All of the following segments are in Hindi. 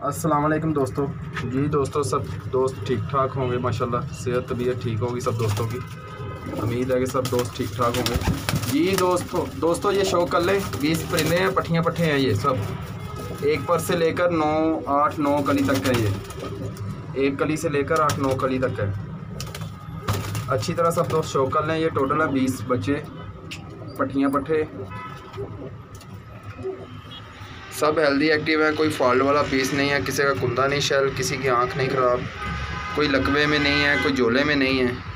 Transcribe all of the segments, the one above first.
वालेकुम दोस्तों। जी दोस्तों, सब दोस्त ठीक ठाक होंगे, माशाल्लाह। सेहत, तबीयत ठीक होगी सब दोस्तों की? उम्मीद है कि सब दोस्त ठीक ठाक होंगे। जी दोस्तों दोस्तों, ये शो कर लें बीस परिंदे हैं पट्टियाँ पट्टे हैं ये सब। एक पर से लेकर नौ, आठ, नौ कली तक है ये। एक कली से लेकर आठ, नौ कली तक है। अच्छी तरह सब दोस्त शो कर लें। ये टोटल है बीस बच्चे। पट्टियाँ पट्टे सब हेल्दी एक्टिव है, कोई फॉल्ट वाला पीस नहीं है, किसी का कुंदा नहीं शैल किसी की आँख नहीं ख़राब, कोई लकवे में नहीं है, कोई झोले में नहीं है।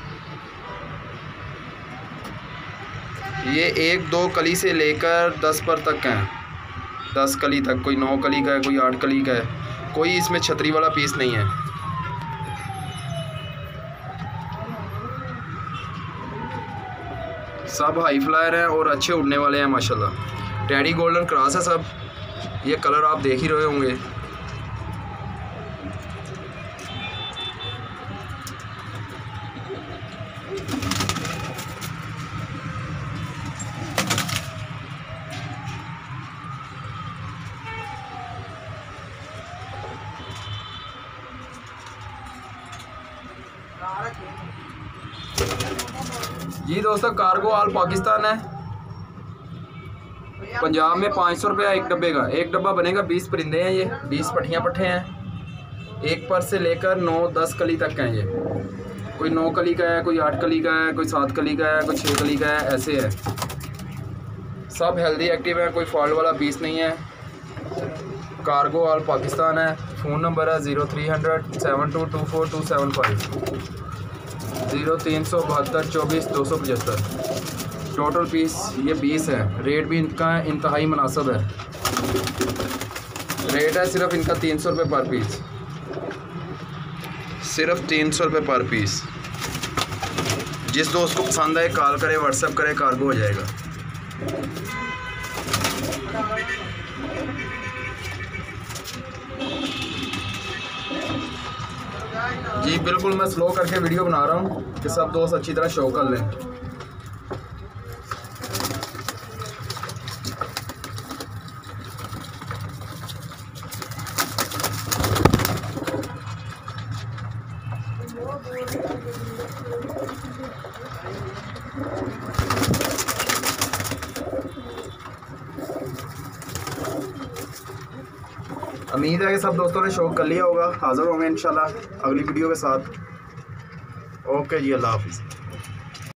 ये एक दो कली से लेकर दस पर तक हैं। दस कली तक, कोई नौ कली का है, कोई आठ कली का है, कोई इसमें छतरी वाला पीस नहीं है। सब हाई फ्लायर हैं और अच्छे उड़ने वाले हैं, माशाल्लाह। टैडी गोल्डन क्रॉस है सब। ये कलर आप देख ही रहे होंगे। जी दोस्तों कार्गो ऑल पाकिस्तान है। पंजाब में पाँच सौ रुपया एक डब्बे का। एक डब्बा बनेगा बीस परिंदे हैं ये, बीस पट्टियाँ पट्टे हैं। एक पर से लेकर नौ, दस कली तक हैं ये। कोई नौ कली का है, कोई आठ कली का है, कोई सात कली का है, कोई छः कली का है, ऐसे है। सब हेल्दी एक्टिव है, कोई फॉल्ट वाला पीस नहीं है। कार्गो ऑल पाकिस्तान है। फ़ोन नंबर है zero three hundred seven two two four two seven five zero तीन सौ बहत्तर चौबीस दो सौ पचहत्तर। टोटल पीस ये बीस है। रेट भी इनका इंतहाई मुनासब है। रेट है सिर्फ़ इनका तीन सौ रुपये पर पीस सिर्फ़ तीन सौ रुपये पर पीस जिस दोस्त को पसंद आए कॉल करे व्हाट्सएप करे कार्गो हो जाएगा। जी, बिल्कुल मैं स्लो करके वीडियो बना रहा हूँ कि सब दोस्त अच्छी तरह शो कर लें। उम्मीद है कि सब दोस्तों ने शौक कर लिया होगा। हाज़िर होंगे इंशाल्लाह अगली वीडियो के साथ। ओके जी, अल्लाह हाफिज़।